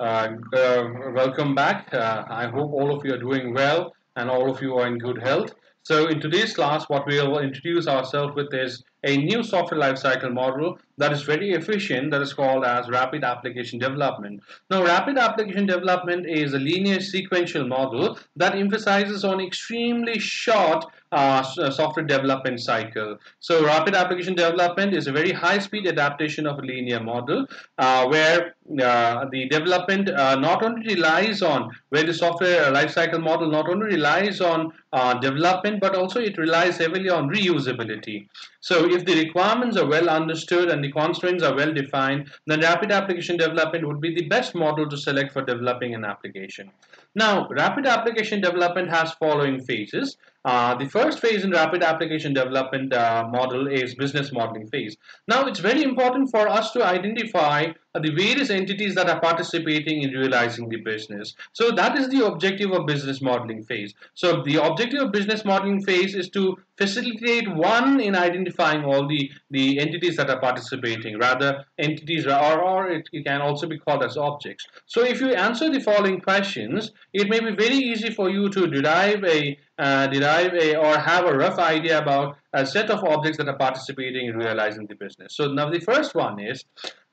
Uh, welcome back. Uh, I hope all of you are doing well and all of you are in good health. So in today's class, what we will introduce ourselves with is a new software lifecycle model that is very efficient that is called as rapid application development. Now rapid application development is a linear sequential model that emphasizes on extremely short uh, uh, software development cycle. So rapid application development is a very high speed adaptation of a linear model uh, where uh, the development uh, not only relies on where the software lifecycle model not only relies on uh, development but also it relies heavily on reusability. So if the requirements are well understood and the constraints are well defined, then rapid application development would be the best model to select for developing an application. Now, rapid application development has following phases. Uh, the first phase in rapid application development uh, model is business modeling phase. Now, it's very important for us to identify the various entities that are participating in realizing the business. So that is the objective of business modeling phase. So the objective of business modeling phase is to facilitate one in identifying all the, the entities that are participating, rather entities or, or it, it can also be called as objects. So if you answer the following questions, it may be very easy for you to derive a uh, derive a or have a rough idea about a set of objects that are participating in realizing the business. So now the first one is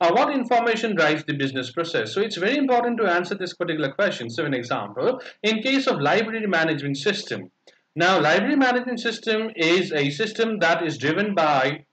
uh, what information drives the business process? So it's very important to answer this particular question. So an example, in case of library management system, now library management system is a system that is driven by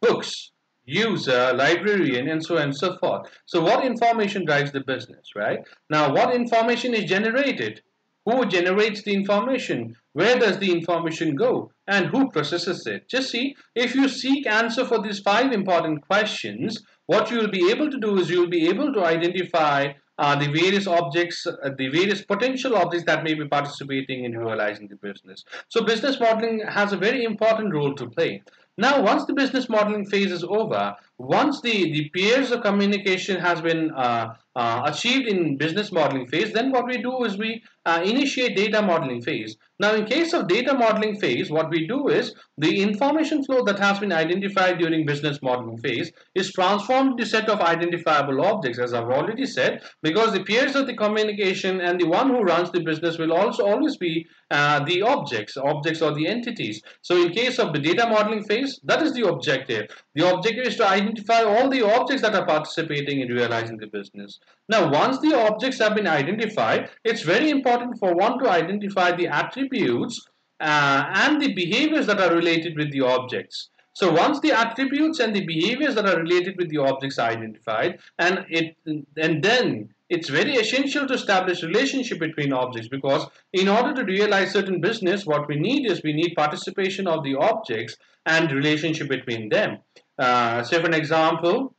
books, user, librarian, and so on and so forth. So what information drives the business, right? Now what information is generated? Who generates the information? Where does the information go? And who processes it? Just see, if you seek answer for these five important questions, what you will be able to do is you will be able to identify uh, the various objects, uh, the various potential objects that may be participating in realizing the business. So business modeling has a very important role to play. Now, once the business modeling phase is over, once the, the of communication has been uh, uh, achieved in business modeling phase, then what we do is we uh, initiate data modeling phase. Now, in case of data modeling phase, what we do is the information flow that has been identified during business modeling phase is transformed into set of identifiable objects, as I've already said, because the peers of the communication and the one who runs the business will also always be uh, the objects, objects or the entities. So, in case of the data modeling phase, that is the objective. The objective is to identify all the objects that are participating in realizing the business. Now, once the objects have been identified, it's very important for one to identify the attributes uh, and the behaviors that are related with the objects. So once the attributes and the behaviors that are related with the objects are identified, and it and then it's very essential to establish relationship between objects because in order to realize certain business, what we need is we need participation of the objects and relationship between them. Uh, say for an example,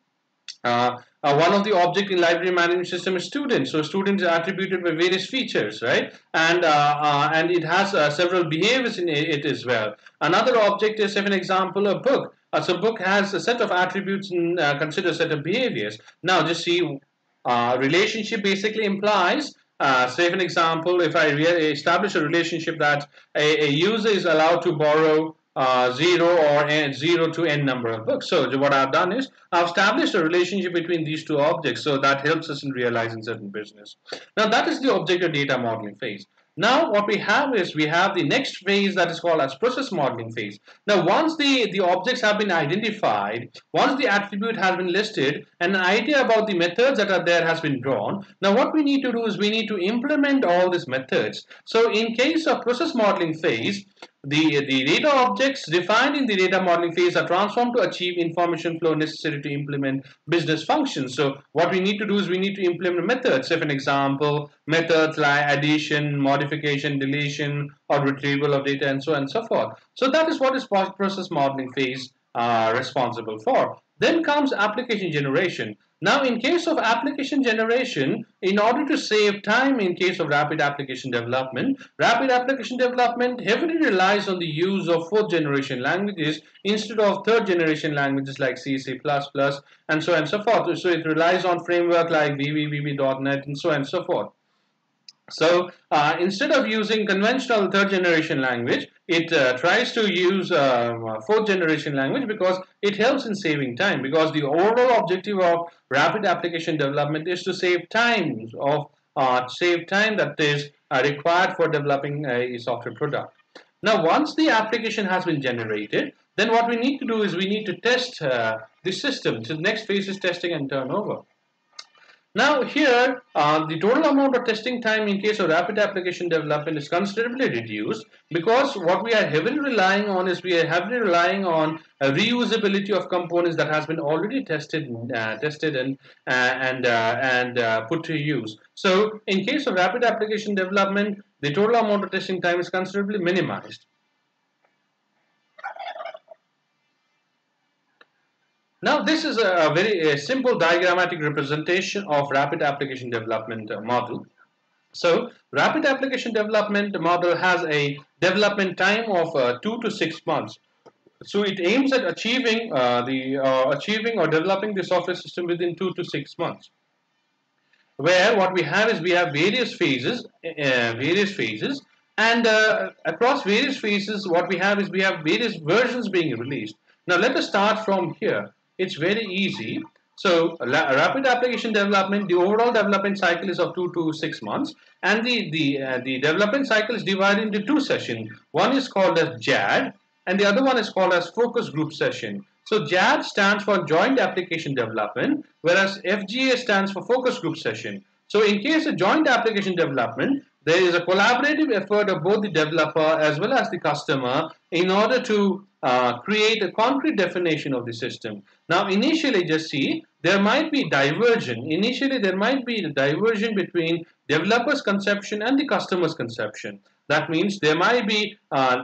uh, uh, one of the object in library management system is student. So student is attributed with various features, right? And uh, uh and it has several behaviors in it as well. Another object is, say, for an example, a book. So book has a set of attributes and consider a set of behaviors. Now just see, relationship basically implies uh, say for an example, if I establish a relationship that a, a, user is allowed to borrow uh, 0 or n, 0 to n number of books. So what I've done is I've established a relationship between these two objects so that helps us in realizing certain business. Now that is the objective data modeling phase. Now what we have is we have the next phase that is called as process modeling phase. Now once the, the objects have been identified, once the attribute has been listed, an idea about the methods that are there has been drawn. Now what we need to do is we need to implement all these methods. So in case of process modeling phase, the, the data objects defined in the data modeling phase are transformed to achieve information flow necessary to implement business functions. So what we need to do is we need to implement methods. Say, for an example, methods like addition, modification, deletion, or retrieval of data, and so on and so forth. So that is what is process modeling phase uh, responsible for. Then comes application generation. Now, in case of application generation, in order to save time in case of rapid application development, rapid application development heavily relies on the use of fourth generation languages instead of third generation languages like C, C++, and so on and so forth. So it relies on framework like VB, and so on and so forth. So uh, instead of using conventional third generation language, it uh, tries to use uh, fourth generation language because it helps in saving time because the overall objective of rapid application development is to save time of uh, save time that is uh, required for developing a software product. Now once the application has been generated then what we need to do is we need to test uh, the system. So the next phase is testing and turnover. Now here, uh, the total amount of testing time in case of rapid application development is considerably reduced because what we are heavily relying on is we are heavily relying on reusability of components that has been already tested, uh, tested and uh, and uh, and uh, put to use. So in case of rapid application development, the total amount of testing time is considerably minimized. Now this is a, very simple diagrammatic representation of rapid application development model. So rapid application development model has a development time of uh, two to six months. So it aims at achieving uh, the uh, achieving or developing the software system within two to six months. Where what we have is we have various phases, uh, various phases, and uh, across various phases, what we have is we have various versions being released. Now let us start from here it's very easy. So rapid application development, the overall development cycle is of two to six months, and the the uh, the development cycle is divided into two sessions. One is called as JAD, and the other one is called as focus group session. So JAD stands for Joint Application Development, whereas FGA stands for Focus Group Session. So in case of joint application development, there is a collaborative effort of both the developer as well as the customer in order to uh, create a concrete definition of the system. Now initially just see there might be diversion. Initially there might be the diversion between developer's conception and the customer's conception. That means there might be uh,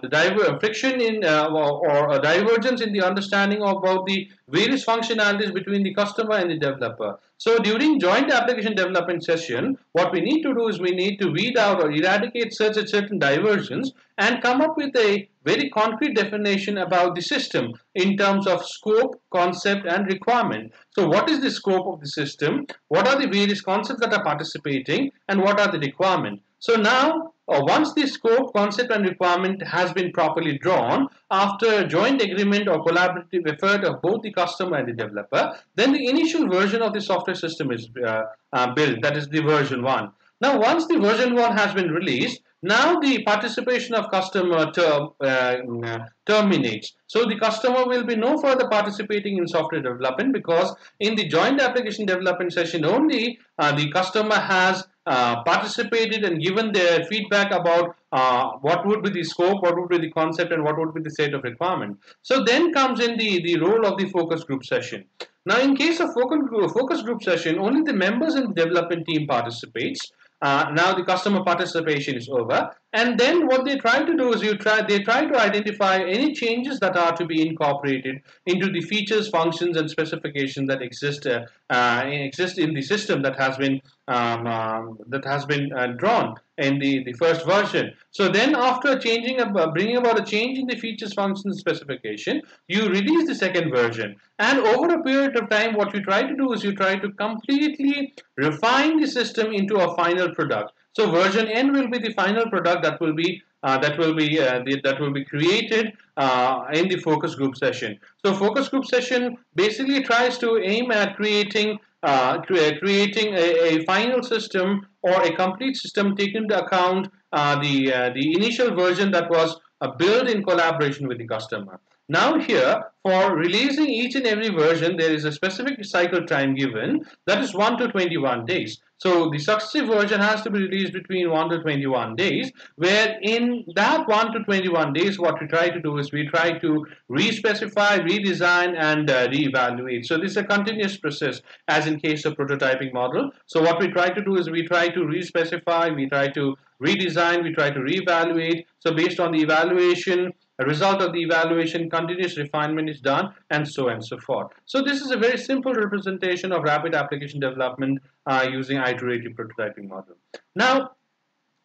friction in uh, or, a divergence in the understanding about the various functionalities between the customer and the developer. So during joint application development session, what we need to do is we need to weed out or eradicate such a certain divergence and come up with a very concrete definition about the system in terms of scope, concept and requirement. So what is the scope of the system? What are the various concepts that are participating and what are the requirement? So now uh, once the scope, concept and requirement has been properly drawn after joint agreement or collaborative effort of both the customer and the developer, then the initial version of the software system is uh, uh, built, that is the version 1. Now once the version 1 has been released, now the participation of customer term, uh, terminates. So the customer will be no further participating in software development because in the joint application development session only uh, the customer has uh, participated and given their feedback about uh, what would be the scope, what would be the concept, and what would be the set of requirement. So then comes in the, the role of the focus group session. Now, in case of focus group, focus group session, only the members in the development team participates. Uh, now the customer participation is over and then what they try to do is you try they try to identify any changes that are to be incorporated into the features functions and specifications that exist uh, uh, exist in the system that has been um, um, that has been uh, drawn in the the first version. So then after changing uh, bringing about a change in the features functions specification you release the second version. And over a period of time what you try to do is you try to completely refine the system into a final product so version n will be the final product that will be uh, that will be uh, the, that will be created uh, in the focus group session. So focus group session basically tries to aim at creating uh, creating a, a, final system or a complete system taking into account uh, the uh, the initial version that was built in collaboration with the customer. Now here, for releasing each and every version, there is a specific cycle time given, that is 1 to 21 days. So the successive version has to be released between 1 to 21 days, where in that 1 to 21 days, what we try to do is we try to re-specify, redesign, and uh, re-evaluate. So this is a continuous process, as in case of prototyping model. So what we try to do is we try to re-specify, we try to redesign, we try to re-evaluate. So based on the evaluation, a result of the evaluation, continuous refinement is done, and so on and so forth. So this is a very simple representation of rapid application development uh, using iterative prototyping model. Now,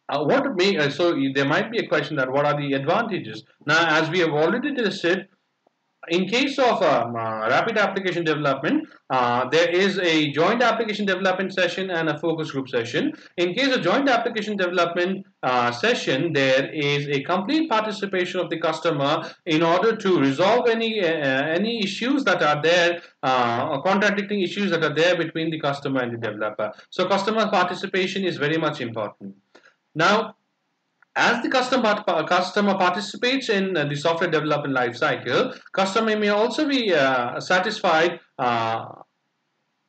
uh, what may uh, so there might be a question that what are the advantages? Now, as we have already listed, in case of um, uh, rapid application development, uh, there is a joint application development session and a focus group session. In case of joint application development uh, session, there is a complete participation of the customer in order to resolve any uh, any issues that are there, uh, contradicting issues that are there between the customer and the developer. So customer participation is very much important. Now, as the customer, customer participates in the software development life cycle, customer may also be uh, satisfied uh,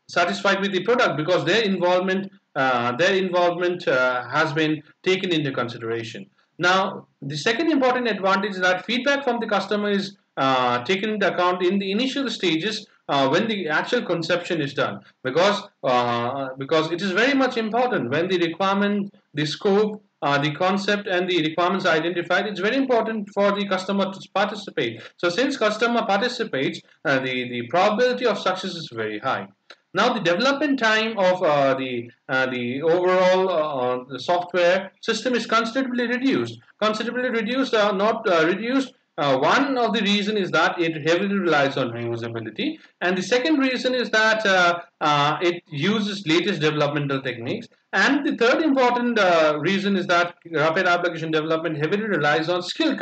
satisfied with the product because their involvement uh, their involvement uh, has been taken into consideration. Now, the second important advantage is that feedback from the customer is uh, taken into account in the initial stages uh, when the actual conception is done because uh, because it is very much important when the requirement the scope uh, the concept and the requirements are identified, it's very important for the customer to participate. So since customer participates, uh, the, the probability of success is very high. Now the development time of uh, the uh, the overall uh, the software system is considerably reduced. Considerably reduced, uh, not reduced uh, one of the reason is that it heavily relies on reusability. And the second reason is that uh, uh, it uses latest developmental techniques. And the third important uh, reason is that rapid application development heavily relies on skill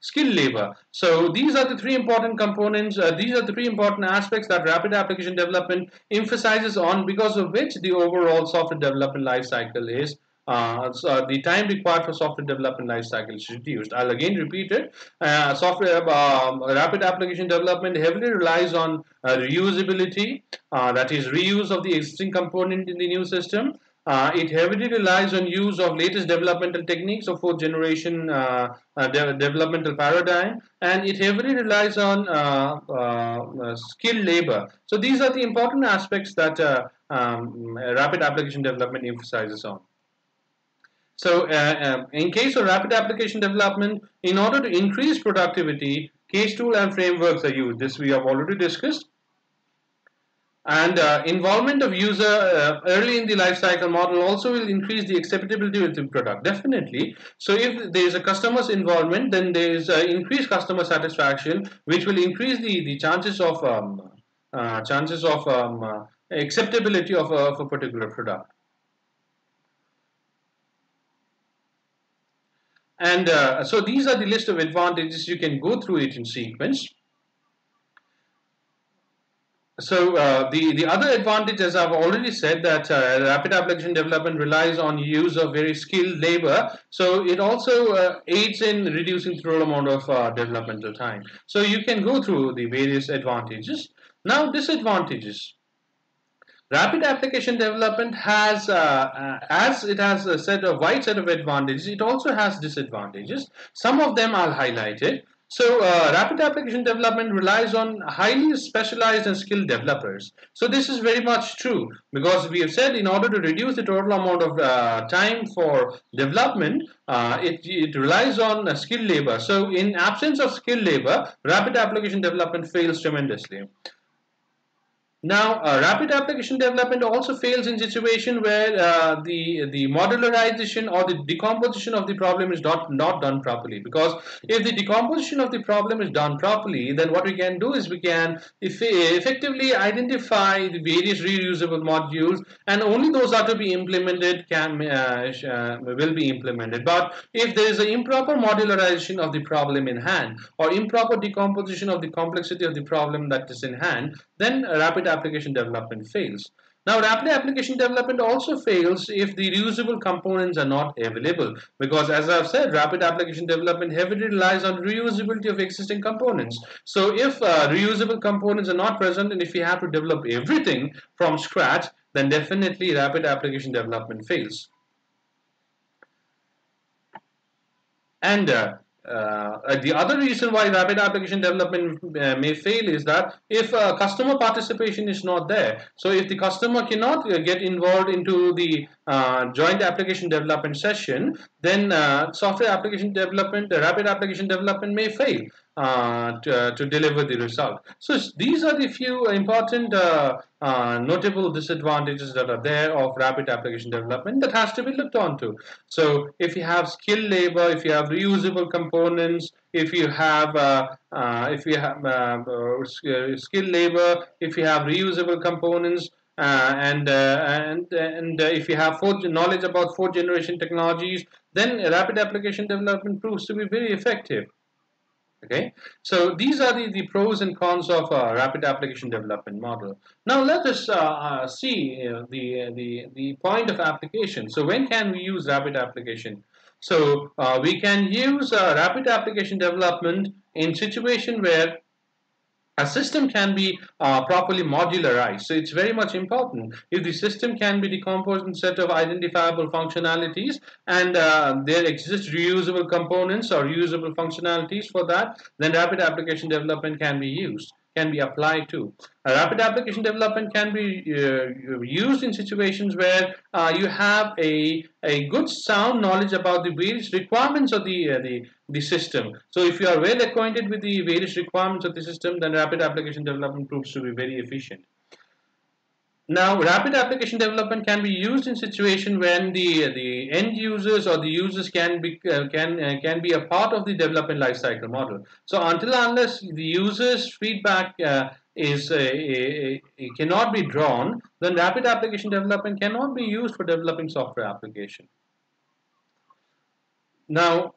skill labor. So these are the three important components uh, these are the three important aspects that rapid application development emphasizes on because of which the overall software development life cycle is uh, so the time required for software development lifecycle is reduced. I'll again repeat it. Uh, software um, rapid application development heavily relies on uh, reusability, uh, that is reuse of the existing component in the new system. Uh, it heavily relies on use of latest developmental techniques of fourth generation uh, de developmental paradigm and it heavily relies on skilled labor. So these are the important aspects that um, rapid application development emphasizes on. So uh, um, in case of rapid application development, in order to increase productivity, case tool and frameworks are used. This we have already discussed. And uh, involvement of user uh, early in the lifecycle model also will increase the acceptability of the product, definitely. So if there is a customer's involvement, then there is uh, increased customer satisfaction, which will increase the, the chances of um, uh, chances of um, uh, acceptability of, of a particular product. And uh, so these are the list of advantages. You can go through it in sequence. So uh, the, the other advantage, as I've already said, that uh, rapid application development relies on use of very skilled labor. So it also uh, aids in reducing the total amount of uh, developmental time. So you can go through the various advantages. Now disadvantages. Rapid application development has, uh, uh, as it has a set of wide set of advantages, it also has disadvantages. Some of them I'll highlight it. So uh, rapid application development relies on highly specialized and skilled developers. So this is very much true because we have said in order to reduce the total amount of uh, time for development, uh, it, it relies on uh, skilled labor. So in absence of skilled labor, rapid application development fails tremendously. Now, uh, rapid application development also fails in situation where uh, the the modularization or the decomposition of the problem is not not done properly. Because if the decomposition of the problem is done properly, then what we can do is we can eff effectively identify the various reusable modules, and only those are to be implemented can uh, uh will be implemented. But if there is an improper modularization of the problem in hand, or improper decomposition of the complexity of the problem that is in hand, then rapid application development fails. Now, rapid application development also fails if the reusable components are not available because as I've said, rapid application development heavily relies on reusability of existing components. So if uh, reusable components are not present and if we have to develop everything from scratch, then definitely rapid application development fails. And uh, uh, uh, the other reason why rapid application development uh, may fail is that if uh, customer participation is not there, so if the customer cannot uh, get involved into the joint application development session, then software application development, rapid application development may fail. Uh, to, uh, to, deliver the result. So these are the few important uh, uh, notable disadvantages that are there of rapid application development that has to be looked onto. So if you have skilled labor, if you have reusable components, if you have uh, uh, if you have skilled labor, if you have reusable components, uh, and uh, and and uh, if you have knowledge about fourth generation technologies, then rapid application development proves to be very effective. Okay, so these are the, the pros and cons of rapid application development model. Now let us uh, uh, see the, the, the point of application. So when can we use rapid application? So uh, we can use rapid application development in situation where a system can be uh, properly modularized. So it's very much important. If the system can be decomposed in set of identifiable functionalities and uh, there exist reusable components or reusable functionalities for that, then rapid application development can be used can be applied to. A rapid application development can be uh, used in situations where uh, you have a, a good sound knowledge about the various requirements of the, uh, the, the system. So if you are well acquainted with the various requirements of the system, then rapid application development proves to be very efficient. Now, rapid application development can be used in situation when the the end users or the users can be uh, can uh, can be a part of the development lifecycle model. So, until unless the users' feedback uh, is uh, cannot be drawn, then rapid application development cannot be used for developing software application. Now,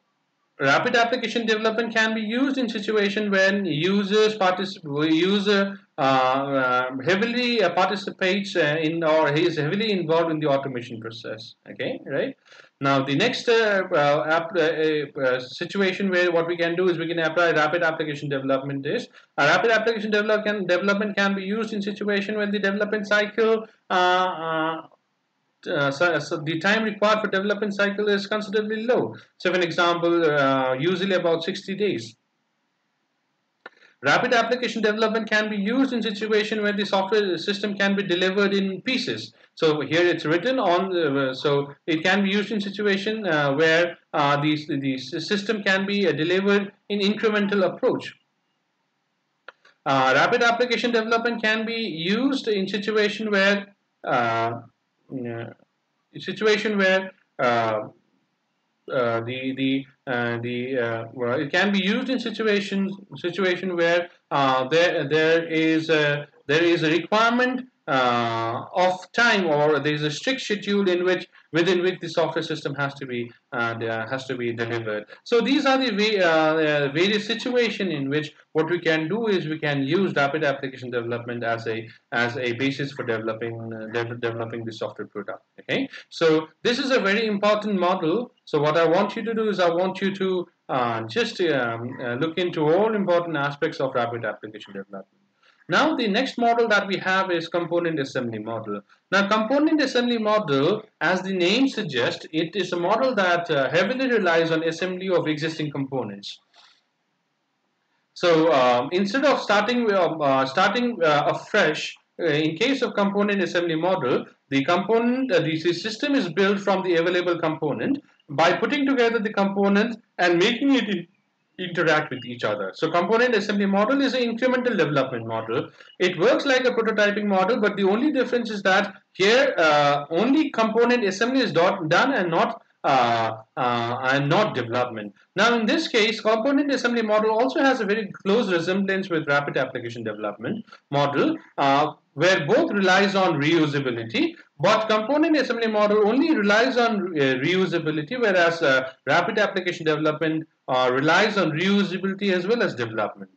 rapid application development can be used in situation when users participate user uh, heavily uh, participates uh, in or he is heavily involved in the automation process okay right now the next situation where what we can do is we can apply rapid application development is a rapid application develop can, development can be used in situation when the development cycle uh, so, so, the time required for development cycle is considerably low. So, for example, uh, usually about 60 days. Rapid application development can be used in situation where the software system can be delivered in pieces. So here it's written on, uh, so it can be used in situation uh, where uh, the, the system can be uh, delivered in incremental approach. Uh, rapid application development can be used in situation where uh, situation where uh, the the uh, the uh, well, it can be used in situations situation where there there is a there is a requirement uh, of time or there is a strict schedule in which within which the software system has to be uh, has to be delivered. So these are the way, uh, various situation in which what we can do is we can use rapid application development as a as a basis for developing de developing the software product okay? So this is a very important model. So what I want you to do is I want you to uh, just um, uh, look into all important aspects of rapid application development now the next model that we have is component assembly model. Now component assembly model, as the name suggests, it is a model that uh, heavily relies on assembly of existing components. So um, instead of starting uh, starting uh, afresh, uh, in case of component assembly model, the component, uh, the system is built from the available component by putting together the components and making it interact with each other. So component assembly model is an incremental development model. It works like a prototyping model, but the only difference is that here uh, only component assembly is done and not uh, uh, and not development. Now in this case, component assembly model also has a very close resemblance with rapid application development model uh, where both relies on reusability but component assembly model only relies on uh, reusability whereas uh, rapid application development uh, relies on reusability as well as development.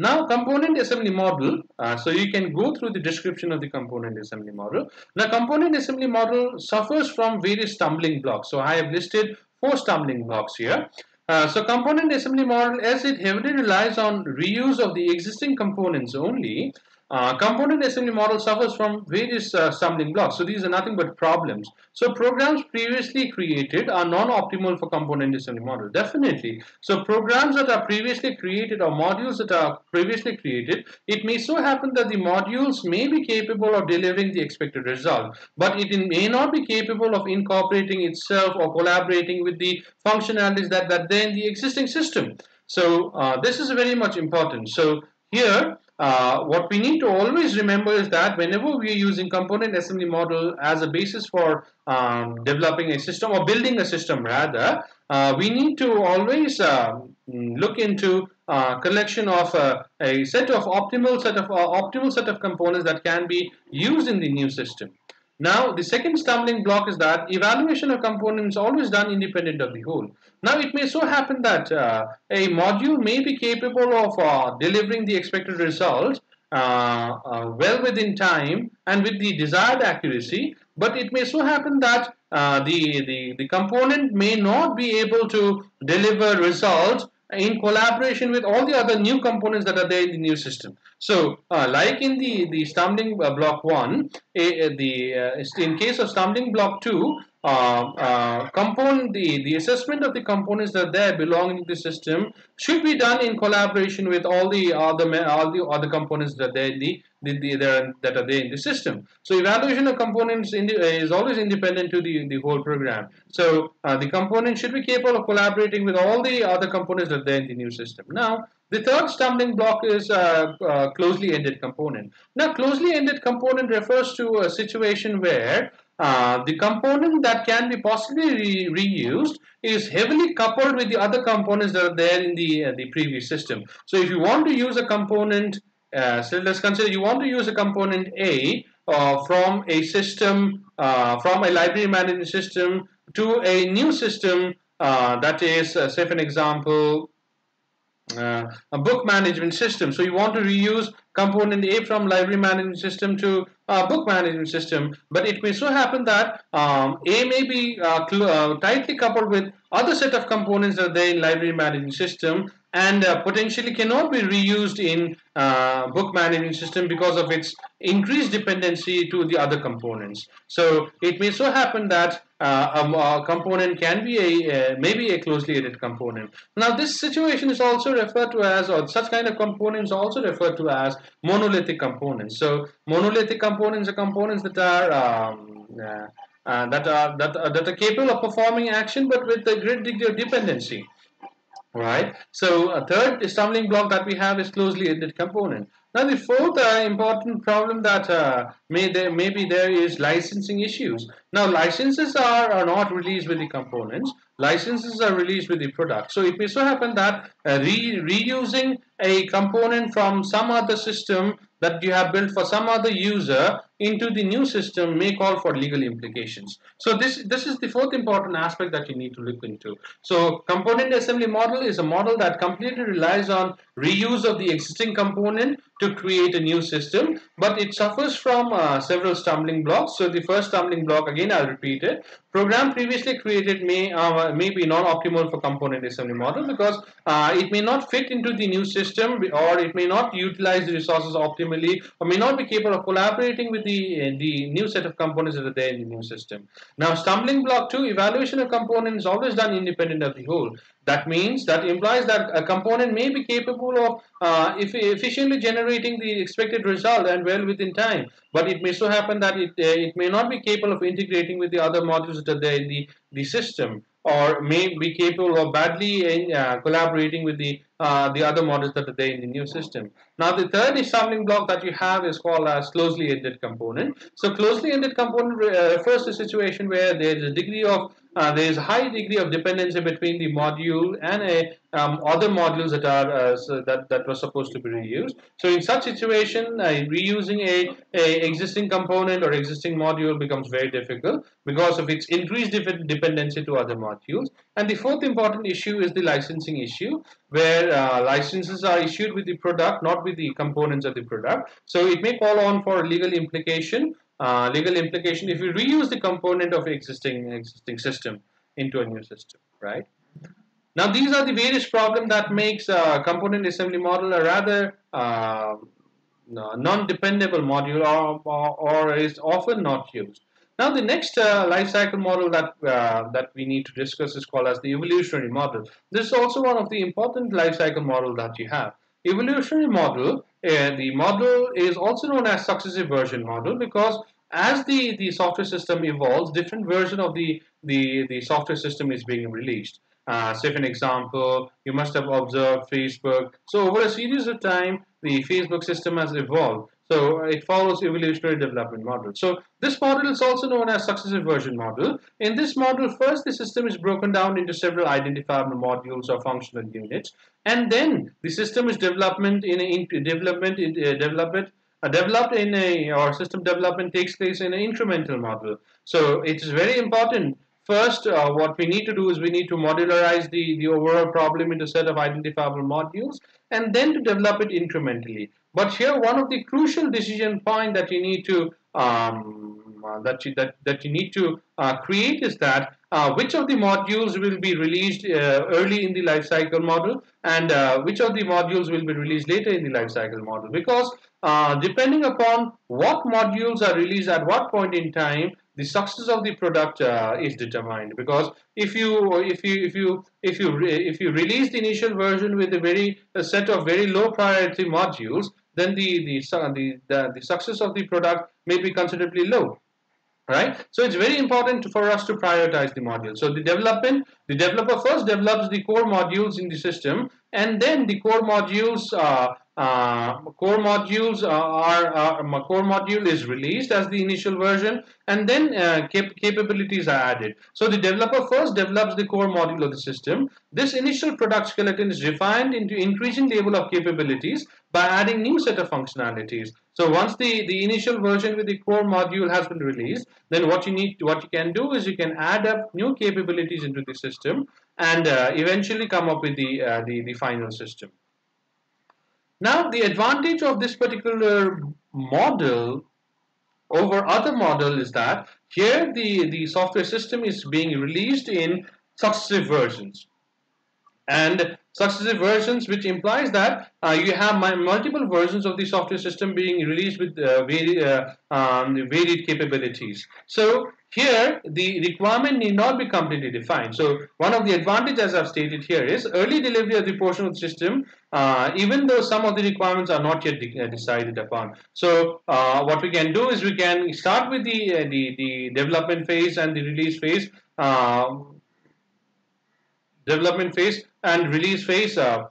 Now component assembly model, uh, so you can go through the description of the component assembly model. Now component assembly model suffers from various stumbling blocks. So I have listed four stumbling blocks here. Uh, so component assembly model as it heavily relies on reuse of the existing components only, uh, component assembly model suffers from various uh, stumbling blocks. So these are nothing but problems. So programs previously created are non-optimal for component assembly model. Definitely. So programs that are previously created or modules that are previously created, it may so happen that the modules may be capable of delivering the expected result, but it may not be capable of incorporating itself or collaborating with the functionalities that, that in the existing system. So uh, this is very much important. So here, uh, what we need to always remember is that whenever we are using component assembly model as a basis for um, developing a system or building a system rather, uh, we need to always uh, look into uh, collection of a set of optimal set of uh, optimal set of components that can be used in the new system. Now, the second stumbling block is that evaluation of components always done independent of the whole. Now, it may so happen that uh, a module may be capable of uh, delivering the expected result uh, uh well within time and with the desired accuracy, but it may so happen that uh, the, the, the component may not be able to deliver results in collaboration with all the other new components that are there in the new system. So, uh, like in the the stumbling uh, block one, a, the uh, in case of stumbling block two, uh, uh, Uh, uh, component the the assessment of the components that are there belonging to the system should be done in collaboration with all the other all the other components that are there in the, the, the that are there in the system. So, evaluation of components the, is always independent to the the whole program. So, uh, the component should be capable of collaborating with all the other components that are there in the new system. Now the third stumbling block is a, a closely ended component. Now, closely ended component refers to a situation where uh, the component that can be possibly re reused is heavily coupled with the other components that are there in the, uh, the previous system. So if you want to use a component, uh, so let's consider you want to use a component A uh, from a system, uh, from a library management system to a new system uh, that is, say for an example, uh, a book management system. So you want to reuse component A from library management system to uh, book management system. But it may so happen that um, A may be uh, uh, tightly coupled with other set of components that are there in library management system and uh, potentially cannot be reused in uh, book management system because of its increased dependency to the other components. So it may so happen that uh, a, a, component can be a maybe a closely ended component. Now this situation is also referred to as or such kind of components also referred to as monolithic components. So monolithic components are components that are um, uh, uh, that are that, uh, that are capable of performing action but with a great degree of dependency right so a third stumbling block that we have is closely ended component now the fourth uh, important problem that uh, may there maybe there is licensing issues. Now licenses are, are not released with the components. Licenses are released with the product. So it may so happen that uh, re reusing a component from some other system that you have built for some other user into the new system may call for legal implications. So this, this is the fourth important aspect that you need to look into. So component assembly model is a model that completely relies on reuse of the existing component to create a new system, but it suffers from uh, several stumbling blocks. So the first stumbling block, again I'll repeat it, program previously created may, uh, may be non-optimal for component assembly model because uh, it may not fit into the new system or it may not utilize the resources optimally or may not be capable of collaborating with the, the new set of components that are there in the new system. Now stumbling block 2, evaluation of components is always done independent of the whole. That means that implies that a component may be capable of uh, efficiently generating the expected result and well within time, but it may so happen that it, uh, it may not be capable of integrating with the other modules that are there in the, the system or may be capable of badly uh, collaborating with the uh, the other models that are there in the new system. Now the third stumbling block that you have is called as closely ended component. So closely ended component uh, refers to a situation where there is a degree of uh, there is a high degree of dependency between the module and a, um, other modules that are uh, so that that were supposed to be reused. So in such situation, uh, reusing a, a existing component or existing module becomes very difficult because of its increased dependency to other modules. And the fourth important issue is the licensing issue, where uh, licenses are issued with the product, not with the components of the product. So it may call on for legal implication uh, legal implication if you reuse the component of existing existing system into a new system, right? Now these are the various problems that makes a component assembly model a rather uh, non-dependable module or, or, or, is often not used. Now the next uh, life cycle model that uh, that we need to discuss is called as the evolutionary model. This is also one of the important life cycle model that you have. Evolutionary model uh, the model is also known as successive version model because as the, the software system evolves, different version of the, the, the software system is being released. Uh, say, for an example, you must have observed Facebook. So over a series of time, the Facebook system has evolved. So it follows evolutionary development model. So this model is also known as successive version model. In this model, first the system is broken down into several identifiable modules or functional units, and then the system is development in, a, in development in uh, development uh, developed in a or system development takes place in an incremental model. So it is very important. First, uh, what we need to do is we need to modularize the, the overall problem into a set of identifiable modules and then to develop it incrementally. But here, one of the crucial decision point that you need to um, that you that that you need to uh, create is that uh, which of the modules will be released uh, early in the life cycle model and uh, which of the modules will be released later in the life cycle model? Because uh, depending upon what modules are released at what point in time the success of the product uh, is determined because if you if you if you if you if you release the initial version with a very a set of very low priority modules then the the, the the the success of the product may be considerably low right? So it's very important for us to prioritize the module. So the development the developer first develops the core modules in the system and then the core modules uh, uh, core modules are, are core module is released as the initial version and then uh, cap capabilities are added. So the developer first develops the core module of the system. This initial product skeleton is refined into increasing level of capabilities by adding new set of functionalities. So once the the initial version with the core module has been released then what you need what you can do is you can add up new capabilities into the system and uh, eventually come up with the, uh, the the final system now, the advantage of this particular model over other model is that here the, the software system is being released in successive versions. And successive versions, which implies that uh, you have multiple versions of the software system being released with uh, vari uh, um, varied capabilities. So here, the requirement need not be completely defined. So one of the advantages, as I've stated here, is early delivery of the portion of the system, uh, even though some of the requirements are not yet de uh, decided upon. So uh, what we can do is we can start with the the, the development phase and the release phase, development phase and release phase uh,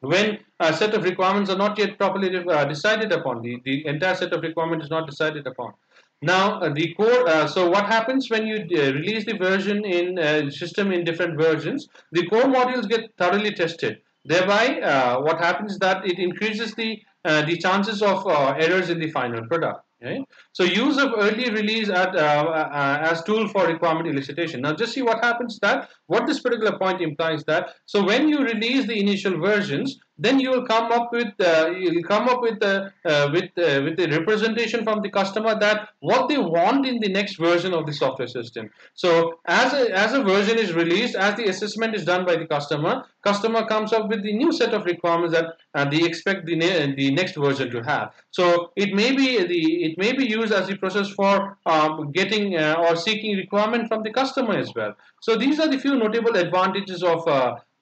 when a set of requirements are not yet properly decided upon. The, the entire set of requirements is not decided upon. Now uh, the core. Uh, so what happens when you uh, release the version in uh, system in different versions? The core modules get thoroughly tested. Thereby, uh, what happens is that it increases the uh, the chances of errors in the final product. Okay? So use of early release at, uh, uh, as tool for requirement elicitation. Now just see what happens that what this particular point implies that so when you release the initial versions then you will come up with uh, you'll come up with uh, uh, with uh, with the representation from the customer that what they want in the next version of the software system. So as a, as a version is released as the assessment is done by the customer customer comes up with the new set of requirements that uh, they expect the the next version to have. So it may be the it may be used as the process for um, getting uh, or seeking requirement from the customer as well. So these are the few notable advantages of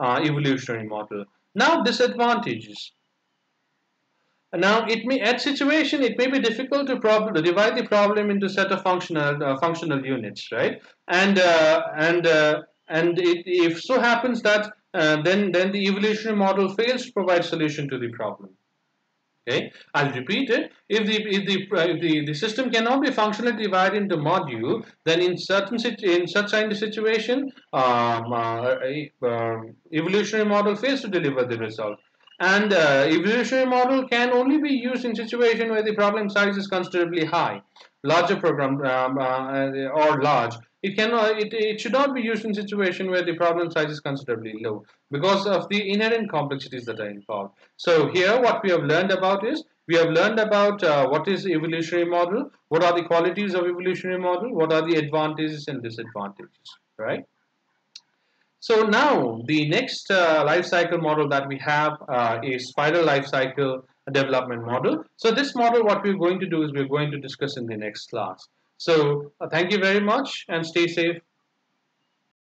evolutionary model now disadvantages. Now it may at situation it may be difficult to problem to divide the problem into set of functional uh, functional units, right? And uh, and uh, and it, if so happens that uh, then then the evolutionary model fails to provide solution to the problem. Okay, I'll repeat it. If the if the if the, the system cannot be functionally divided into module, then in certain in such kind of situation, um, uh, uh, evolutionary model fails to deliver the result. And uh, evolutionary model can only be used in situation where the problem size is considerably high, larger program um, uh, or large it cannot it, it should not be used in situation where the problem size is considerably low because of the inherent complexities that are involved. So here what we have learned about is we have learned about uh, what is evolutionary model what are the qualities of evolutionary model what are the advantages and disadvantages right? So now the next uh, life cycle model that we have uh, is spiral life cycle development model so this model what we're going to do is we're going to discuss in the next class so uh, thank you very much and stay safe.